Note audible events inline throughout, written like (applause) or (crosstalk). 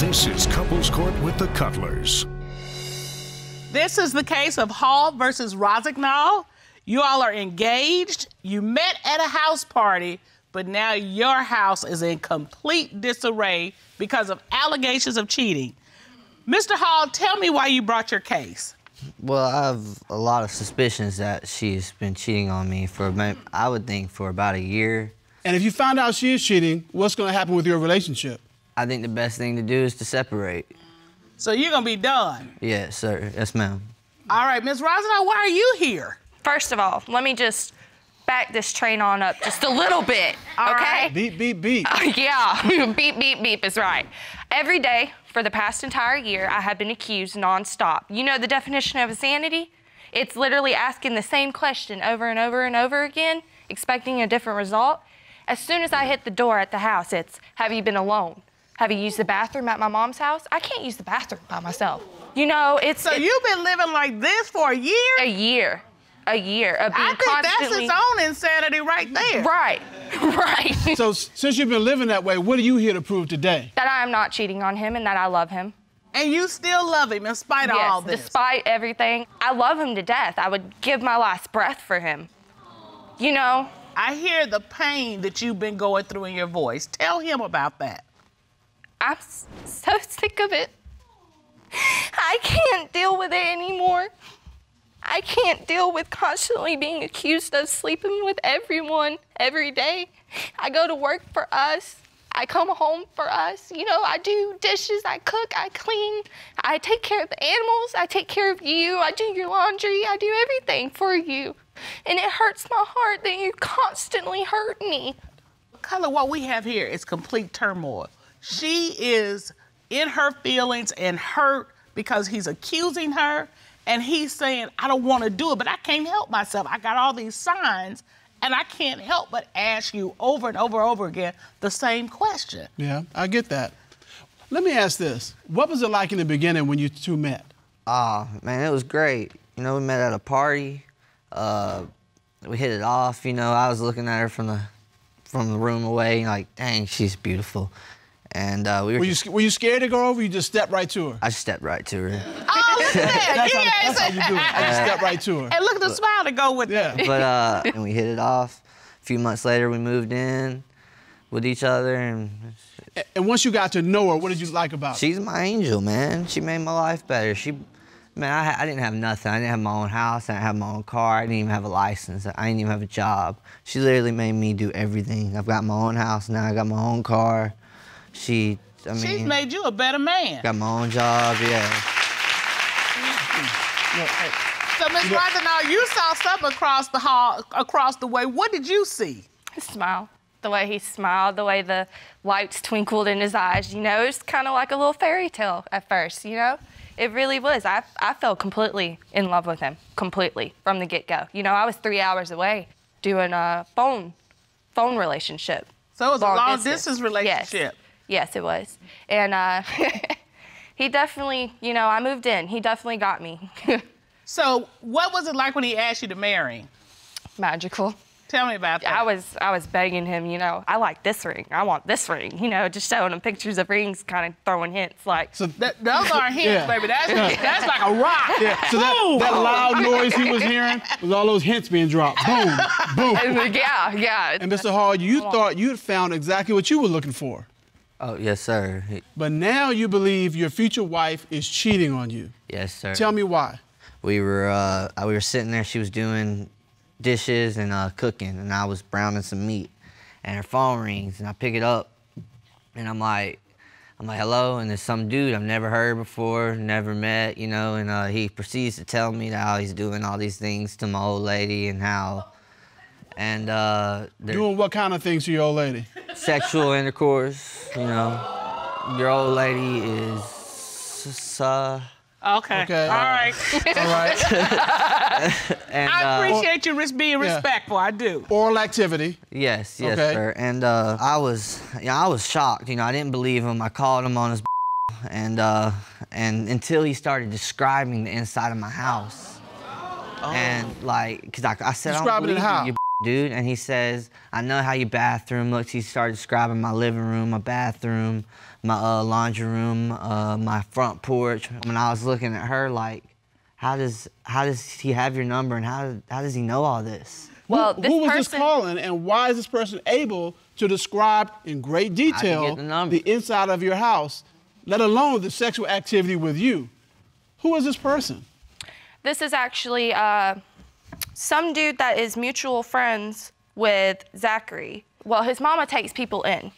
This is Couples Court with the Cutlers. This is the case of Hall versus Rossignol. You all are engaged. You met at a house party, but now your house is in complete disarray because of allegations of cheating. Mr. Hall, tell me why you brought your case. Well, I have a lot of suspicions that she's been cheating on me for, ma- I would think, for about a year. And if you find out she is cheating, what's going to happen with your relationship? I think the best thing to do is to separate. So you're gonna be done. Yes, sir. Yes, ma'am. All right, Ms. Rossignol, why are you here? First of all, let me just back this train on up just a little bit, All okay? right. Beep, beep, beep. (laughs) yeah, (laughs) beep, beep, beep is right. Every day for the past entire year, I have been accused nonstop. You know the definition of insanity? It's literally asking the same question over and over and over again, expecting a different result. As soon as I hit the door at the house, it's, have you been alone? Have you used the bathroom at my mom's house? I can't use the bathroom by myself. You know, it's So it- you've been living like this for a year? a year, a year of being I think that's its own insanity right there. right, (laughs) right. So since you've been living that way, what are you here to prove today? that I am not cheating on him and that I love him. And you still love him in spite of all this. despite everything, I love him to death. I would give my last breath for him. You know, I hear the pain that you've been going through in your voice. Tell him about that. I'm so sick of it. I can't deal with it anymore. I can't deal with constantly being accused of sleeping with everyone every day. I go to work for us. I come home for us. You know, I do dishes, I cook, I clean, I take care of the animals, I take care of you, I do your laundry, I do everything for you. And it hurts my heart that you constantly hurt me. Color, what we have here is complete turmoil. She is in her feelings and hurt because he's accusing her, and he's saying, I don't want to do it, but I can't help myself. I got all these signs, and I can't help but ask you over and over and over again the same question. Yeah, I get that. Let me ask this. What was it like in the beginning when you two met? Ah, man, it was great. You know, we met at a party. Uh, we hit it off. You know, I was looking at her from the from the room away, like, dang, she's beautiful. And uh, we were. Were you, just- sc- were you scared to go over? You just stepped right to her. I stepped right to her. Oh, look at that. That's, You how, that's how you do it. I just stepped right to her. And look at the smile to go with Yeah. it. But uh, (laughs) and we hit it off. A few months later, we moved in with each other, and And once you got to know her, what did you like about her? she's my angel, man. She made my life better. She, man, I, I didn't have nothing. I didn't have my own house. I didn't have my own car. I didn't even have a license. I didn't even have a job. She literally made me do everything. I've got my own house now. I got my own car. She, I mean, She's made you a better man. got my own job. Yeah. Mm-hmm. So, Miss Rossignol, you saw something across the hall, across the way. What did you see? His smile, the way he smiled, the way the lights twinkled in his eyes, you know, it was kind of like a little fairy tale at first, you know? It really was. I, I fell completely in love with him, completely, from the get go. You know, I was three hours away doing a phone, phone relationship. So it was a long distance relationship. Yes, yes it was. And uh, (laughs) he definitely, you know, I moved in. He definitely got me. (laughs) So, what was it like when he asked you to marry? Magical. Tell me about that. I was I was begging him, you know, I like this ring. I want this ring. You know, just showing him pictures of rings, kind of throwing hints like So, Th- those aren't hints, Yeah. baby. That's that's like a rock. yeah, so that, that loud (laughs) noise he was hearing was all those hints being dropped. Boom, boom. yeah, yeah. And Mr. Hall, you thought you had found exactly what you were looking for. Oh yes, sir. But now you believe your future wife is cheating on you. Yes, sir. Tell me why. we were uh, we were sitting there. She was doing dishes and uh, cooking, and I was browning some meat. And her phone rings, and I pick it up, and I'm like, I'm like, hello, and there's some dude I've never heard before, never met, you know, and uh, he proceeds to tell me how he's doing all these things to my old lady and how, and uh, Doing what kind of things to your old lady? sexual intercourse, you know. Your old lady is, uh, Okay. Okay. All right. All right. (laughs) and I uh, appreciate you res- being Yeah. respectful. I do. Oral activity. Yes, yes, Okay. sir. And uh, I was, you know, I was shocked. You know, I didn't believe him. I called him on his, (laughs) and uh, and until he started describing the inside of my house, and like, cause I, I said, I Describe don't it believe how? you. Dude. And he says, I know how your bathroom looks. He started describing my living room, my bathroom, my uh, laundry room, uh, my front porch. When I was looking at her, like, how does how does he have your number and how how does he know all this? Well, who, this who was person, this calling, and why is this person able to describe in great detail the number. inside of your house, let alone the sexual activity with you? Who is this person? This is actually uh, some dude that is mutual friends with Zachary. Well, his mama takes people in,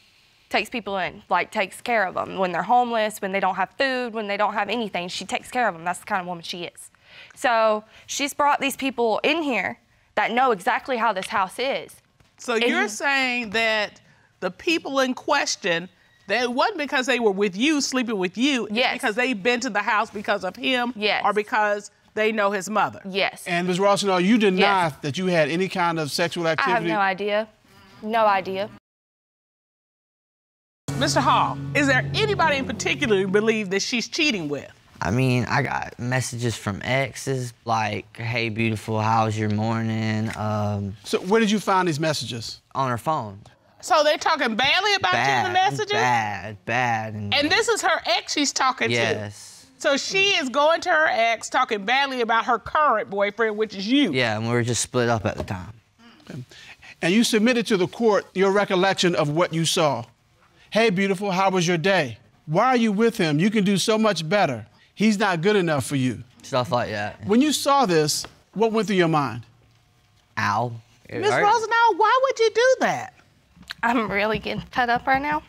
takes people in, like takes care of them when they're homeless, when they don't have food, when they don't have anything. She takes care of them. That's the kind of woman she is. So she's brought these people in here that know exactly how this house is. So And you're saying that the people in question, that it wasn't because they were with you, sleeping with you. Yes. Because they've been to the house because of him. Yes. Or because they know his mother. Yes. And Ms. Rossignol, you deny Yes. that you had any kind of sexual activity? I have no idea. No idea. Mr. Hall, is there anybody in particular you believe that she's cheating with? I mean, I got messages from exes like, "Hey, beautiful, how's your morning?" Um, So where did you find these messages? on her phone. So they're talking badly about you in the messages? bad, bad, and, And this is her ex she's talking to. yes, So she is going to her ex, talking badly about her current boyfriend, which is you. yeah, and we were just split up at the time. And you submitted to the court your recollection of what you saw. Hey, beautiful, how was your day? Why are you with him? You can do so much better. He's not good enough for you. Stuff like that. When you saw this, what went through your mind? Ow. Miss hurt. Rossignol, why would you do that? I'm really getting fed up right now.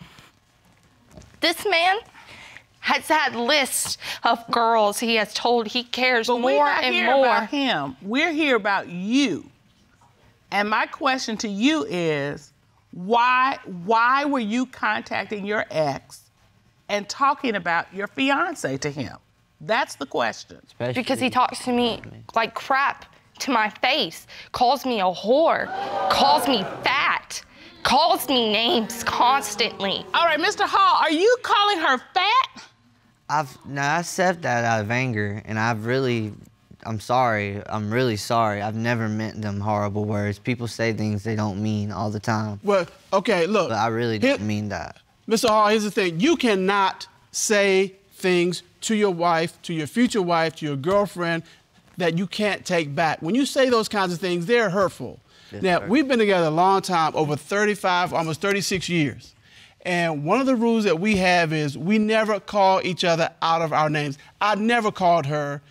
This man has had lists of girls he has told he cares But we're more not and here more. about him. We're here about you. And my question to you is, why why were you contacting your ex and talking about your fiance to him? That's the question. Especially- because he talks to me like crap to my face, calls me a whore, calls me fat, calls me names constantly. All right, Mr. Hall, are you calling her fat? I've no, I said that out of anger, and I've really, I'm sorry. I'm really sorry. I've never meant them horrible words. People say things they don't mean all the time, Well, okay, look. but I really Here- didn't mean that. Mr. Hall, here's the thing. You cannot say things to your wife, to your future wife, to your girlfriend that you can't take back. When you say those kinds of things, they're hurtful. now, sir. we've been together a long time, over 35, almost 36 years. And one of the rules that we have is we never call each other out of our names. I never called her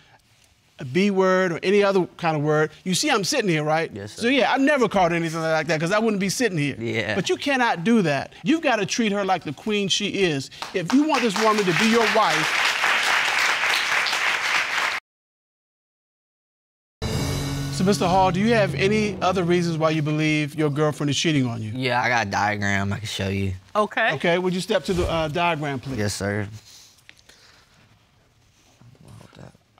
a B word or any other kind of word. You see, I'm sitting here, right? Yes, sir. So, yeah, I never called anything like that because I wouldn't be sitting here. Yeah. But you cannot do that. You've got to treat her like the queen she is. If you want this woman to be your wife, so Mr. Hall, do you have any other reasons why you believe your girlfriend is cheating on you? Yeah, I got a diagram I can show you. Okay. Okay, would you step to the uh, diagram, please? Yes, sir.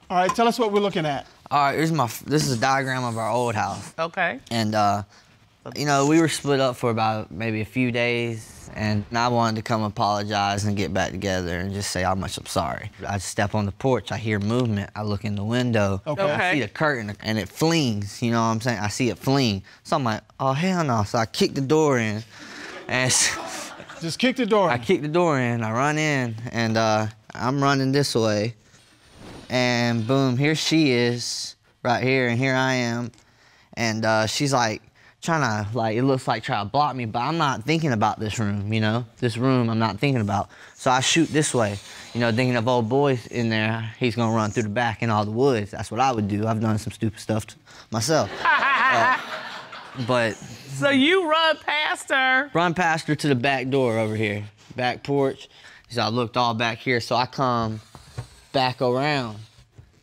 All right, tell us what we're looking at. All right, here's my. This is a diagram of our old house, Okay. and uh, you know we were split up for about maybe a few days, and I wanted to come apologize and get back together and just say how much I'm sorry. I step on the porch, I hear movement, I look in the window, Okay. I see the curtain, and it flings. You know what I'm saying? I see it fling. So I'm like, oh hell no! So I kick the door in, and. (laughs) Just kick the door. I kick the door in, I run in, and uh, I'm running this way. And boom, here she is, right here, and here I am. And uh, she's like, trying to, like, it looks like trying to block me, but I'm not thinking about this room, you know? This room I'm not thinking about. So I shoot this way, you know, thinking of old boys in there, he's gonna run through the back in all the woods. That's what I would do. I've done some stupid stuff myself. (laughs) Uh, but So you run past her. run past her to the back door over here, back porch. So I looked all back here, so I come back around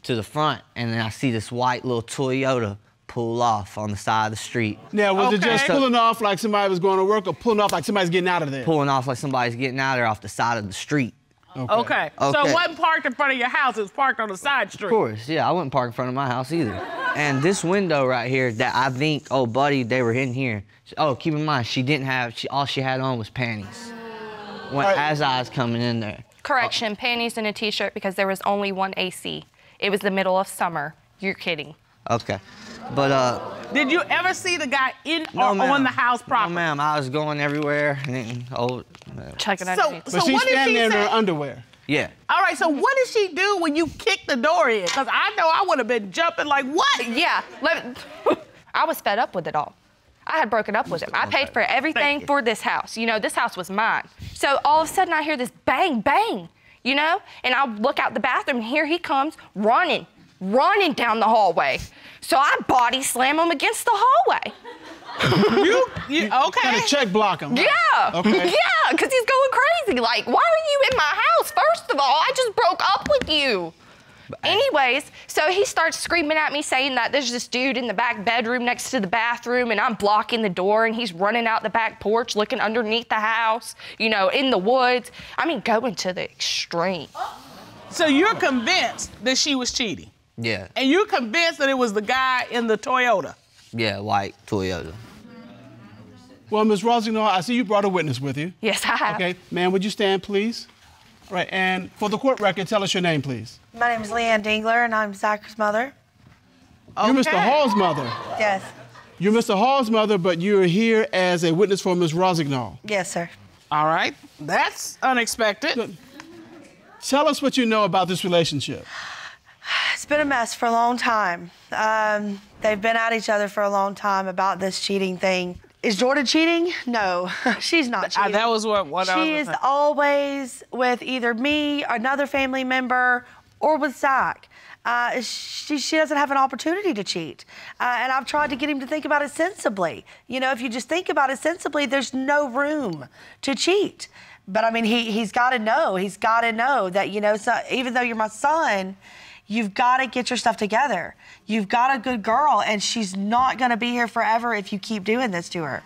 to the front, and then I see this white little Toyota pull off on the side of the street, Now, was it just pulling off like somebody was going to work or pulling off like somebody's getting out of there? pulling off like somebody's getting out of there off the side of the street. Okay. So Okay. it wasn't parked in front of your house, it was parked on the side street. Of course, yeah, I wouldn't park in front of my house either. And this window right here, that I think, oh buddy, they were in here. Oh, keep in mind, she didn't have, she all she had on was panties. When Right. as I was coming in there. Correction, panties and a t-shirt because there was only one AC. It was the middle of summer. You're kidding. Okay. But uh, Did you ever see the guy in no, or on the house No, property? ma'am. I was going everywhere. And then, oh, Checking So, underneath. But so she's what did standing she there in say? her underwear. yeah. All right, so what did she do when you kicked the door in? Because I know I would have been jumping like, what? Yeah, let, (laughs) I was fed up with it all. I had broken up with him. I paid for everything for this house. You know, this house was mine. So all of a sudden I hear this bang, bang, you know? And I look out the bathroom and here he comes running, running down the hallway. So I body slam him against the hallway. (laughs) You, you okay? Kind of check block him. right? (laughs) Yeah. Okay. Yeah, because he's going crazy. Like, why are you in my house? First of all, I just broke up with you. Anyways, so he starts screaming at me saying that there's this dude in the back bedroom next to the bathroom and I'm blocking the door and he's running out the back porch looking underneath the house, you know, in the woods. I mean, going to the extreme. So you're convinced that she was cheating, Yeah. and you're convinced that it was the guy in the Toyota. Yeah, white Toyota. Well, Ms. Rossignol, I see you brought a witness with you. Yes, I have. Okay, ma'am, would you stand, please? All right, and for the court record, tell us your name, please. My name is Leanne Dingler, and I'm Zach's mother. You're Mr. Hall's mother. Yes. You're Mr. Hall's mother, but you're here as a witness for Ms. Rossignol. Yes, sir. All right, that's unexpected. Tell us what you know about this relationship. It's been a mess for a long time. Um, they've been at each other for a long time about this cheating thing. Is Jordan cheating? No, (laughs) she's not Uh, cheating. that was what, what she is saying. always with either me, another family member, or with Zach. Uh, she, she doesn't have an opportunity to cheat. Uh, and I've tried to get him to think about it sensibly. You know, if you just think about it sensibly, there's no room to cheat. But I mean, he, he's got to know. He's got to know that, you know, so, even though you're my son, you've got to get your stuff together. You've got a good girl, and she's not going to be here forever if you keep doing this to her.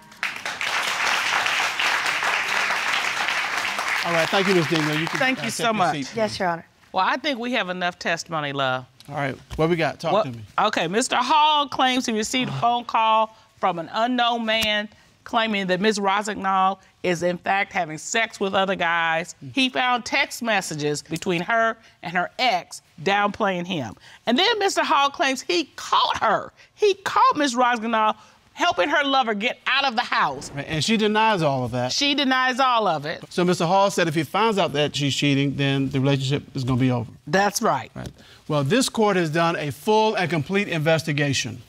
All right, thank you, Ms. Dingler. You can, Thank uh, you so much. seat. Yes, Your Honor. Well, I think we have enough testimony, love. All right, what we got? Talk What- to me. Okay, Mr. Hall claims he received a phone call from an unknown man claiming that Ms. Rossignol is in fact having sex with other guys. He found text messages between her and her ex downplaying him. And then Mr. Hall claims he caught her. He caught Ms. Rossignol helping her lover get out of the house. And she denies all of that. She denies all of it. So Mr. Hall said if he finds out that she's cheating, then the relationship is going to be over. That's right. Right. Well, this court has done a full and complete investigation.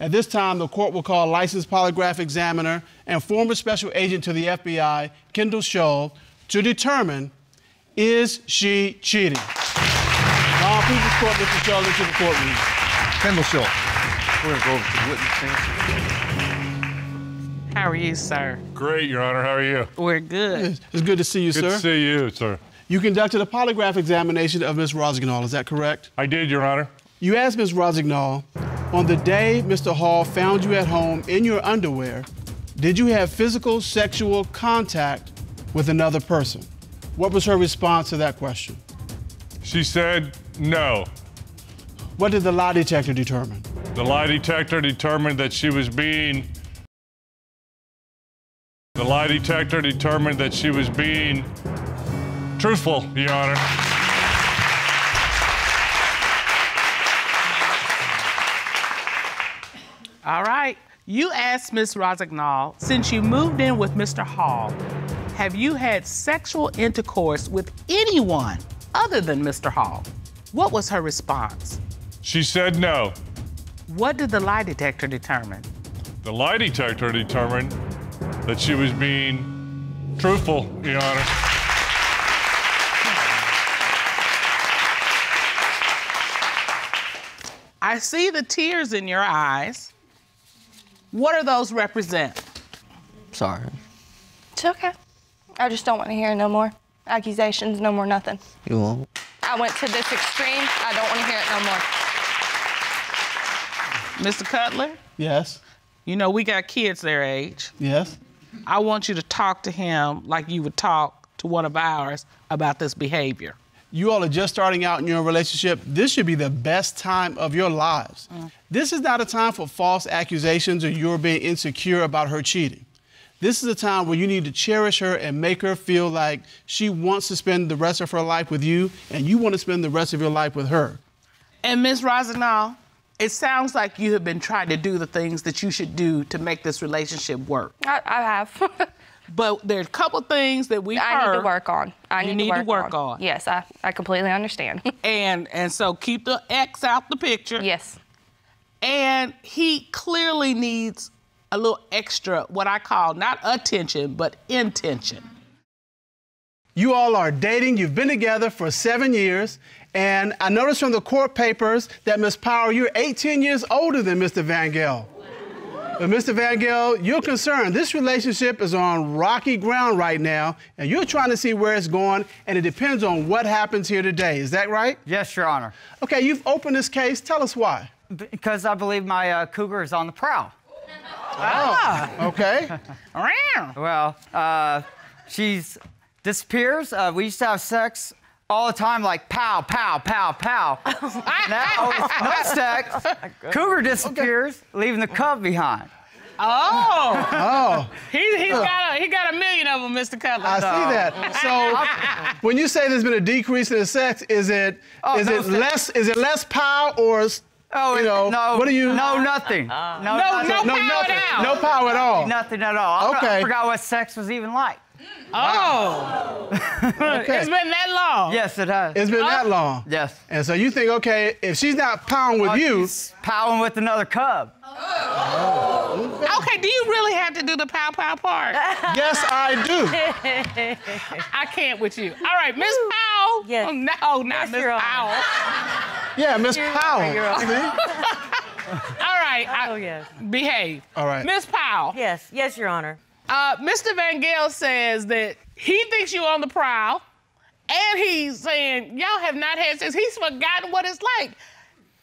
At this time, the court will call licensed polygraph examiner and former special agent to the FBI, Kendall Scholl, to determine is she cheating. Now, please escort Mr. Scholl into the courtroom. Kendall Schultz. We're going to go over to the witness stand. How are you, sir? Great, Your Honor. How are you? We're good. It's it's good to see you, Good sir. Good to see you, sir. You conducted a polygraph examination of Ms. Rossignol, is that correct? I did, Your Honor. You asked Ms. Rossignol, on the day Mr. Hall found you at home in your underwear, did you have physical sexual contact with another person? What was her response to that question? She said no. What did the lie detector determine? The lie detector determined that she was being. The lie detector determined that she was being truthful, Your Honor. All right. You asked Miss Rossignol, since you moved in with Mr. Hall, have you had sexual intercourse with anyone other than Mr. Hall? What was her response? She said no. What did the lie detector determine? The lie detector determined that she was being truthful, Your Honor. I see the tears in your eyes. What do those represent? Sorry. It's okay. I just don't want to hear no more accusations, no more nothing. You won't. I went to this extreme. I don't want to hear it no more. Mr. Cutler, Yes, you know we got kids their age. yes. I want you to talk to him like you would talk to one of ours about this behavior. You all are just starting out in your relationship. This should be the best time of your lives. Mm. This is not a time for false accusations or you're being insecure about her cheating. This is a time where you need to cherish her and make her feel like she wants to spend the rest of her life with you and you want to spend the rest of your life with her. And Miss Rossignol, it sounds like you have been trying to do the things that you should do to make this relationship work. I, I have. (laughs) But there's a couple things that we I heard. need to work on. I You need, need to to work, work on. Yes, I, I completely understand. (laughs) And and so keep the X out the picture. yes. And he clearly needs a little extra, what I call not attention, but intention. You all are dating, you've been together for seven years, and I noticed from the court papers that Miss Powell, you're 18 years older than Mr. Vangel. But Mr. Vangel, you're concerned. This relationship is on rocky ground right now, and you're trying to see where it's going, and it depends on what happens here today. Is that right? Yes, Your Honor. Okay, you've opened this case. Tell us why. Because I believe my uh, cougar is on the prowl. oh Okay. (laughs) Well, uh, she's disappears. Uh, we used to have sex all the time, like pow, pow, pow, pow. (laughs) now it's no sex. Cougar disappears, leaving the cub behind. Oh, Oh, he, he's got a, he got a million of them, Mr. Cutler. I see that. So, (laughs) when you say there's been a decrease in the sex, is it Oh, is no it sex. less is it less power or Oh, you know no, what do you No, nothing. Uh-uh. no, no, nothing. no no power nothing now. no power at all. Nothing at all. I- Okay. I forgot what sex was even like. Oh, (laughs) Okay. it's been that long. Yes, it has. It's been that long. yes. And so you think, okay, if she's not pounding with Oh, you, she's Powing with another cub. Oh. Okay, do you really have to do the pow pow part? (laughs) yes, I do. I can't with you. All right, Miss Powell. Yes. Oh, no, not Miss Your Honor. Powell. Yeah, Miss Powell. You're on. (laughs) All right, I- Oh, yes. behave. All right. Miss Powell. Yes, yes, Your Honor. Uh, Mr. Vangel says that he thinks you're on the prowl, and he's saying y'all have not had sex. He's forgotten what it's like.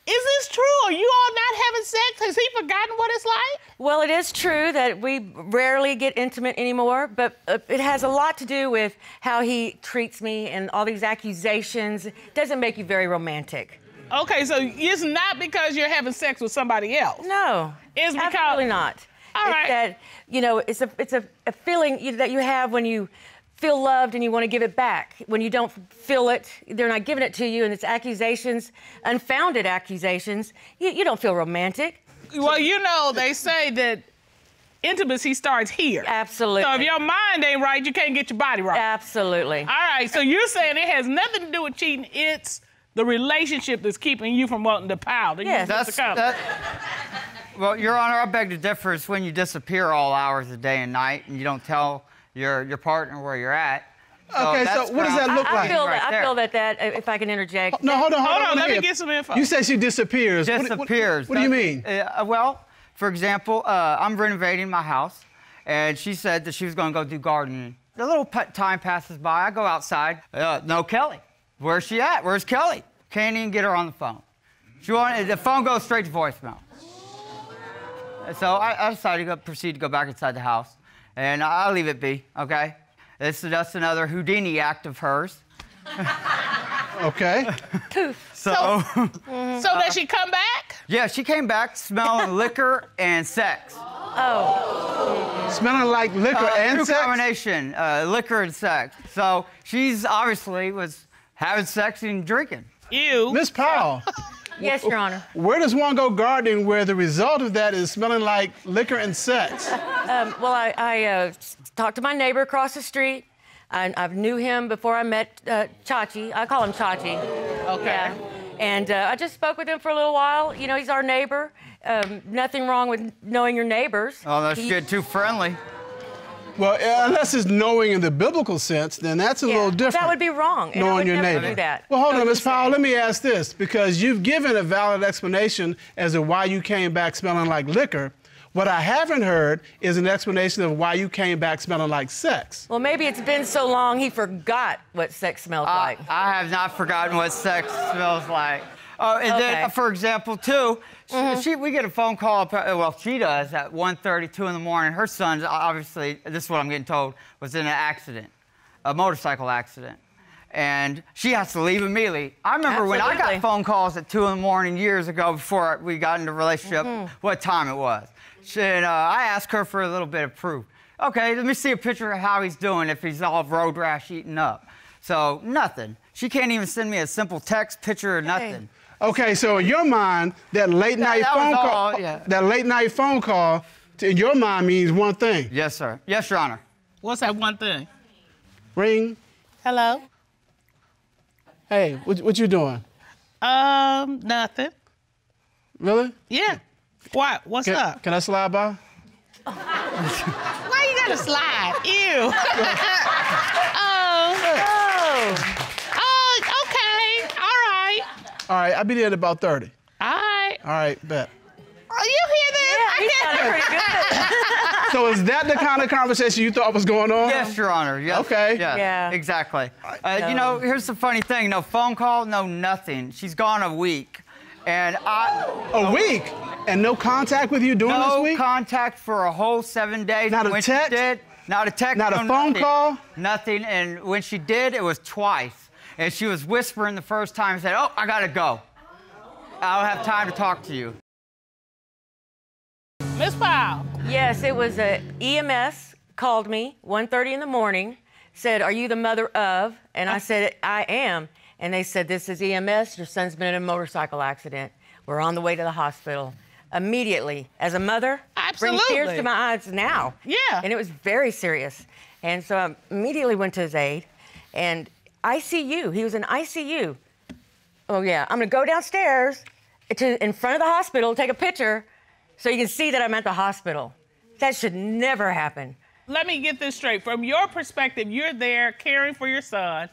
Is this true? Are you all not having sex? Has he forgotten what it's like? Well, it is true that we rarely get intimate anymore, but uh, it has a lot to do with how he treats me and all these accusations. It doesn't make you very romantic. Okay, so it's not because you're having sex with somebody else. No, It's because- absolutely not. All it's right. that you know, it's a it's a, a feeling you, that you have when you feel loved and you want to give it back. When you don't feel it, they're not giving it to you, and it's accusations, unfounded accusations. You, you don't feel romantic. Well, you know, they say that intimacy starts here. Absolutely. So if your mind ain't right, you can't get your body right. Absolutely. All right, so you're saying it has nothing to do with cheating. It's the relationship that's keeping you from wanting to pound. Yes. That's that. Well, Your Honor, I beg to differ. It's when you disappear all hours of day and night, and you don't tell your your partner where you're at. Okay, so that's what does that ground- look I like? feel Right that. I feel that. That if I can interject. No, hold on, hold, Hold on, on. let me get some info. You said she disappears. What- what- disappears. What, do you mean? Uh, well, for example, uh, I'm renovating my house, and she said that she was going to go do gardening. A little pa- time passes by. I go outside. Uh, no Kelly. Where's she at? Where's Kelly? Can't even get her on the phone. She wanted, the phone goes straight to voicemail. And So I, I decided to go, proceed to go back inside the house, and I, I'll leave it be. Okay. This is just another Houdini act of hers. (laughs) Okay. So, (laughs) So does she come back? yeah, she came back smelling (laughs) liquor and sex. Oh. Smelling like liquor Uh, and true sex. combination, uh, liquor and sex. So she's obviously was having sex and drinking. You. Miss Powell, Yes, Your Honor. where does one go gardening where the result of that is smelling like liquor and sex? Um, well, I, I uh, talked to my neighbor across the street. I, I knew him before I met uh, Chachi. I call him Chachi. Okay. Yeah. And uh, I just spoke with him for a little while. You know, he's our neighbor. Um, nothing wrong with knowing your neighbors. Oh, that's He- get too friendly. Well, uh, unless it's knowing in the biblical sense, then that's a Yeah, little different. That would be wrong. and I knowing would your never neighbor. do that. Well, hold on, would Miss Powell. Let me ask this because you've given a valid explanation as to why you came back smelling like liquor. What I haven't heard is an explanation of why you came back smelling like sex. Well, maybe it's been so long he forgot what sex smells I, like. I have not forgotten what sex smells like. Oh, and then, Okay. uh, for example, too, sh- Mm-hmm. she, we get a phone call. uh, Well, she does at 1:30, 2 in the morning. Her son, obviously, this is what I'm getting told, was in an accident, a motorcycle accident, and she has to leave immediately. I remember when I got phone calls at 2 in the morning years ago before we got into a relationship, Mm-hmm. what time it was. She, and uh, I asked her for a little bit of proof. Okay, let me see a picture of how he's doing if he's all road rash eaten up. So nothing. She can't even send me a simple text picture or nothing. Okay, so in your mind, that late night that was phone call, all, yeah. that late night phone call, to- in your mind means one thing. Yes, sir. Yes, Your Honor. What's that one thing? Ring. Hello? Hey, what, what you doing? Um, nothing. Really? Yeah. What? What's Can, up? can I slide by? Why you gotta slide? Ew. (laughs) oh. Oh, okay. All right. All right, I'll be there at about 30. All right. All right, bet. Oh, you hear that? He sounded pretty good. (laughs) So is that the kind of conversation you thought was going on? Yes, Your Honor. Yes. Okay. Yeah. Yeah. Exactly. Uh, You know, here's the funny thing. No phone call, no nothing. She's gone a week, and I A week and no contact with you during this week? no week? contact for a whole seven days. Not a when text? She did, not a text. Not a phone nothing. call? Nothing. And when she did, it was twice. And she was whispering the first time. Said, "Oh, I gotta go. I don't have time to talk to you." Miss Powell. Yes, it was a EMS called me 1:30 in the morning, said, "Are you the mother of?" And I said, "I am." And they said, "This is EMS. Your son's been in a motorcycle accident. We're on the way to the hospital." Immediately, as a mother, brings tears to my eyes now. Yeah. And it was very serious. And so I immediately went to his aid, and ICU. He was in ICU. Oh yeah, I'm gonna go downstairs to in front of the hospital, take a picture, so you can see that I'm at the hospital. That should never happen. Let me get this straight. From your perspective, you're there caring for your son.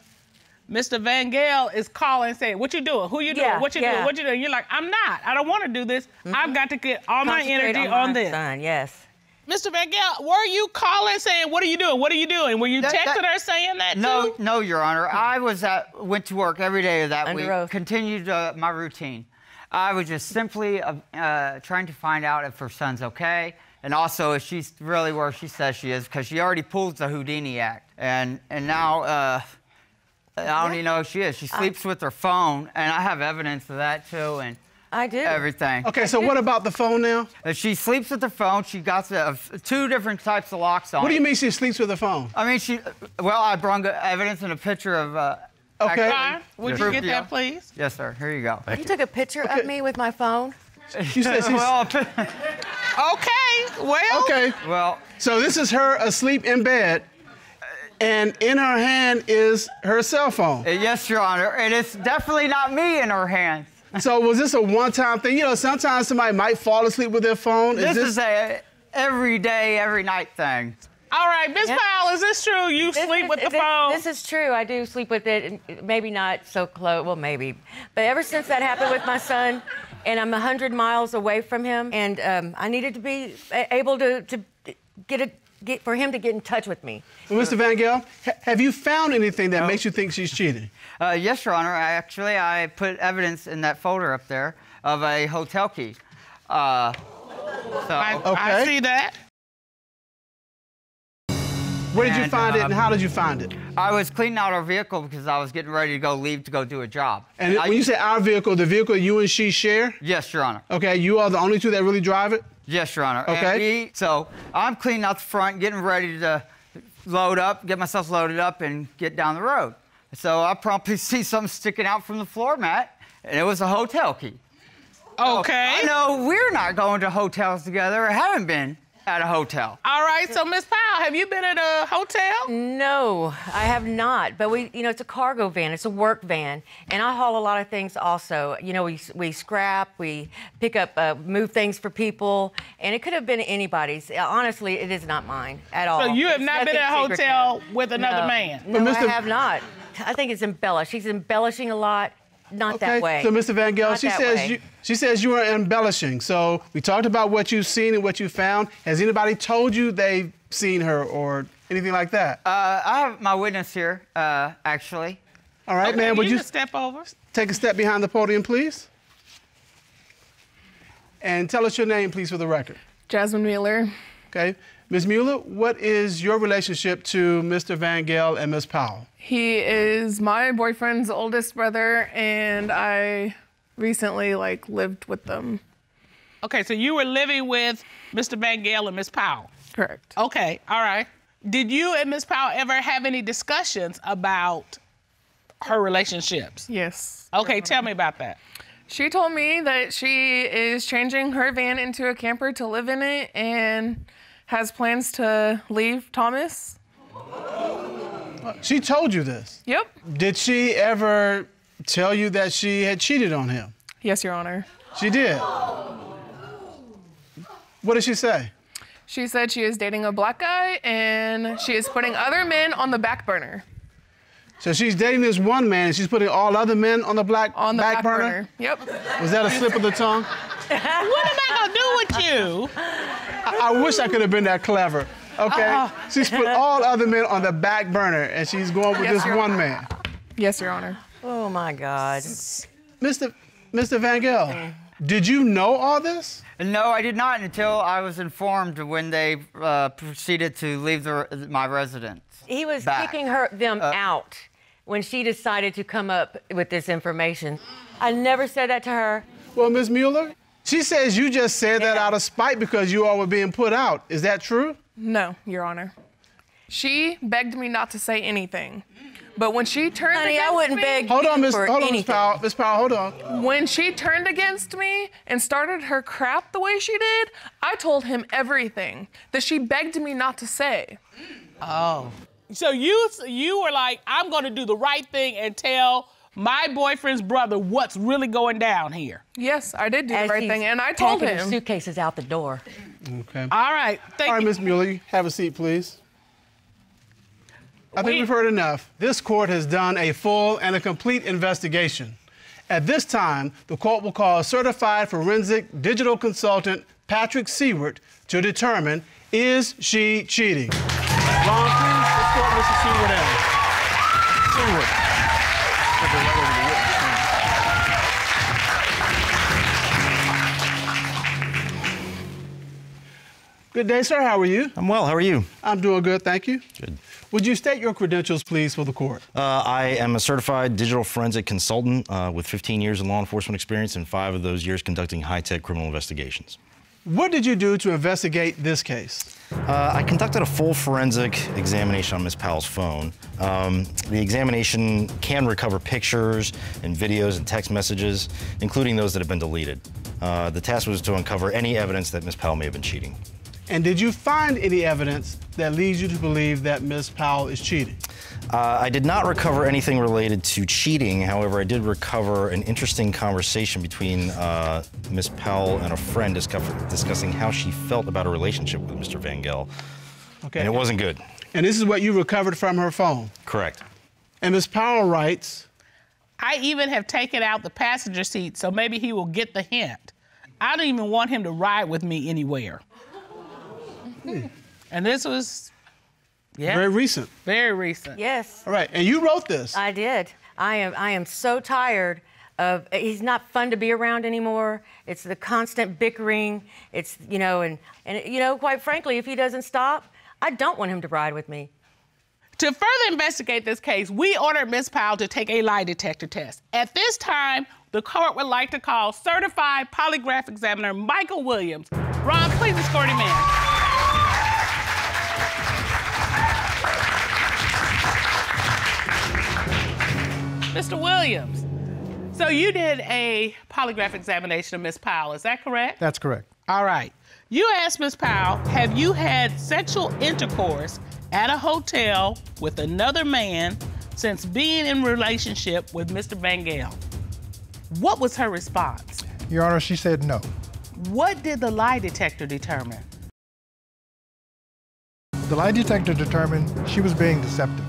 Mr. Vangel is calling saying, What you doing? Who you doing? Yeah, what you yeah. doing? What you doing? You're like, I'm not. I don't want to do this. I've got to get all my energy on, on, my this. Son, yes. Mr. Vangel, were you calling saying, What are you doing? What are you doing? Were you That- texting that- her saying that No, too? no, Your Honor. I was at went to work every day of that Under week. oath. Continued uh, my routine. I was just simply uh, uh, trying to find out if her son's okay, and also if she's really where she says she is, because she already pulled the Houdini act, and and now uh, I don't even know if she is. She sleeps with her phone, and I have evidence of that too, and I do. everything. Okay, so what about the phone now? If she sleeps with the phone, she got the, uh, two different types of locks on. What do you mean she sleeps with the phone? I mean, she. Well, I brought evidence and a picture of. Uh, Okay. actually- Huh? Would you get yeah. that, please? Yes, sir. Here you go. You took a picture of me with my phone. You said she's, well, (laughs) Okay. Well, okay. well, So this is her asleep in bed, and in her hand is her cell phone. uh, yes, Your Honor, and it's definitely not me in her hands. So was this a one-time thing? You know, sometimes somebody might fall asleep with their phone. This is a every day, every night thing. all right, Miss Yeah. Powell, is this true? You This sleep is- with the this, phone? This is true. I do sleep with it. Maybe not so close. Well, maybe. But ever since that happened with my son, and I'm 100 miles away from him, and um, I needed to be able to, to get it, get for him to get in touch with me. Well, Mr. Vangel, ha- have you found anything that makes you think she's cheating? Uh, yes, Your Honor. I actually I put evidence in that folder up there of a hotel key. Uh, so I, I see that. Where did you And, find it, um, and how did you find it? I was cleaning out our vehicle because I was getting ready to go leave to go do a job. And I, when you say our vehicle, the vehicle you and she share, yes, Your Honor. okay, you are the only two that really drive it? Yes, Your Honor. And Okay. we- so I'm cleaning out the front, getting ready to load up, get myself loaded up, and get down the road. So I promptly (laughs) see something sticking out from the floor mat, and it was a hotel key. Okay. I know we're not going to hotels together, or haven't been at a hotel. All right, so Miss Powell, have you been at a hotel? No, I have not. But we, you know, it's a cargo van. It's a work van, and I haul a lot of things also. You know, we we scrap, we pick up, uh, move things for people, and it could have been anybody's. Honestly, it is not mine at all. So you have There's not been at a hotel there. with another No. man? No, But I have not. I think it's embellished. She's embellishing a lot. Not Okay. that way. So, Mr. Vangel, Not she says way. you she says you are embellishing. So we talked about what you've seen and what you found. Has anybody told you they've seen her or anything like that? Uh, I have my witness here, uh, actually. All right, Okay, man. Would you you step over? take a step behind the podium, please? And tell us your name, please, for the record. Jasmine Mueller. Okay. Ms. Mueller, what is your relationship to Mr. Vangel and Ms. Powell? He is my boyfriend's oldest brother, and I recently like lived with them. Okay, so you were living with Mr. Vangel and Ms. Powell. Correct. Okay, all right. Did you and Ms. Powell ever have any discussions about her relationships? Yes. Okay, tell me about that. She told me that she is changing her van into a camper to live in it and has plans to leave Thomas. She told you this. Yep. Did she ever tell you that she had cheated on him? Yes, Your Honor. She did. What did she say? She said she is dating a black guy and she is putting other men on the back burner. So she's dating this one man and she's putting all other men on the black On the back, back burner? burner. Yep. Was that a slip of the tongue? what am I gonna do with you? I, I wish I could have been that clever. Okay. Uh-uh. She's put (laughs) all other men on the back burner and she's going with Yes, this one man. Yes, Your Honor. Oh my God. Mr. Mr. Vangel, did you know all this? No, I did not until I was informed when they uh, proceeded to leave the, my residence. He was Back. kicking her them Uh, out when she decided to come up with this information. I never said that to her. Well, Ms. Mueller, she says you just said that out of spite because you all were being put out. Is that true? No, Your Honor. She begged me not to say anything. But when she turned Honey, I against wouldn't me, beg Hold on, Miss. for Hold on, Miss anything. Powell. Miss Powell, hold on. When she turned against me and started her crap the way she did, I told him everything that she begged me not to say. Oh. So you you were like, I'm gonna do the right thing and tell my boyfriend's brother what's really going down here. Yes, I did do As the right thing, and I told him. packing her him. suitcases out the door. Okay. All right. Thank All right, you. Miss Mueller, have a seat, please. I think We- we've heard enough. This court has done a full and a complete investigation. At this time, the court will call certified forensic digital consultant Patrick Seward to determine is she cheating. Ron, please escort Mr. Seward in. Seward. Step it right over the witness stand. Good day, sir. How are you? I'm well. How are you? I'm doing good, thank you. Good. Would you state your credentials, please, for the court? Uh, I am a certified digital forensic consultant uh, with 15 years in law enforcement experience and five of those years conducting high tech criminal investigations. What did you do to investigate this case? Uh, I conducted a full forensic examination on Ms. Powell's phone. Um, the examination can recover pictures and videos and text messages, including those that have been deleted. Uh, the task was to uncover any evidence that Ms. Powell may have been cheating. And did you find any evidence that leads you to believe that Ms. Powell is cheating? Uh, I did not recover anything related to cheating. However, I did recover an interesting conversation between uh, Ms. Powell and a friend discover, discussing how she felt about a relationship with Mr. Vangel. Okay. And it wasn't good. And this is what you recovered from her phone. Correct. And Ms. Powell writes, I even have taken out the passenger seat so maybe he will get the hint. I don't even want him to ride with me anywhere. And this was, yeah, very recent. very recent. Yes. All right, and you wrote this. I did. I am I am so tired of he's not fun to be around anymore. It's the constant bickering. It's you know and and you know quite frankly if he doesn't stop, I don't want him to ride with me. To further investigate this case, we ordered Ms. Powell to take a lie detector test. At this time, the court would like to call certified polygraph examiner Michael Williams. Ron, please escort him in. Mr. Williams, so you did a polygraph examination of Ms. Powell, is that correct? That's correct. All right. You asked Ms. Powell, have you had sexual intercourse at a hotel with another man since being in relationship with Mr. Vangel? What was her response? Your Honor, she said no. What did the lie detector determine? The lie detector determined she was being deceptive.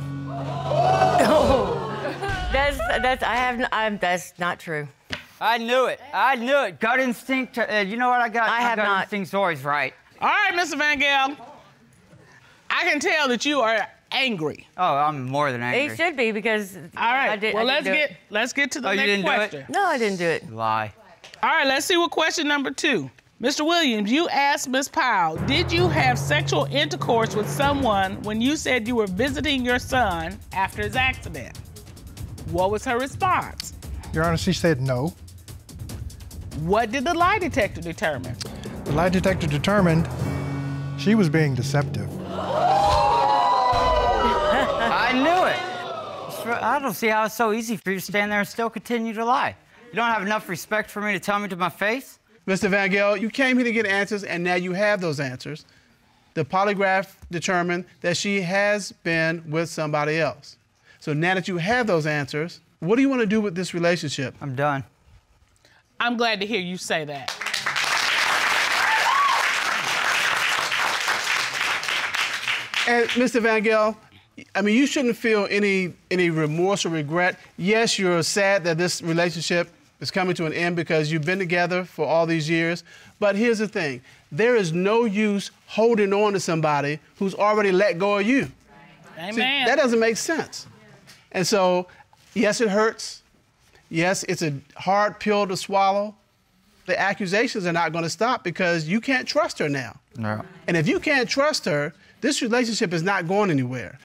That's that's I have n- I'm, that's not true. I knew it. I knew it. Gut instinct. Uh, you know what I got? I My have gut not. instinct's always right. All right, Mr. Vangel. I can tell that you are angry. Oh, I'm more than angry. He should be because All right. I did, well, I let's get it. let's get to the Oh, you next didn't do it? question. No, I didn't do it. Lie. All right, let's see what question number two. Mr. Williams, you asked Ms. Powell, did you have sexual intercourse with someone when you said you were visiting your son after his accident? What was her response? Your Honor, she said no. What did the lie detector determine? The lie detector determined she was being deceptive. I knew it. I don't see how it's so easy for you to stand there and still continue to lie. You don't have enough respect for me to tell me to my face? Mr. Vangel, you came here to get answers, and now you have those answers. The polygraph determined that she has been with somebody else. So now that you have those answers, what do you want to do with this relationship? I'm done. I'm glad to hear you say that. And Mr. Vangel, I mean, you shouldn't feel any any remorse or regret. Yes, you're sad that this relationship is coming to an end because you've been together for all these years. But here's the thing: there is no use holding on to somebody who's already let go of you. Amen. See, that doesn't make sense. And so, yes, it hurts. Yes, it's a hard pill to swallow. The accusations are not going to stop because you can't trust her now. No. And if you can't trust her, this relationship is not going anywhere.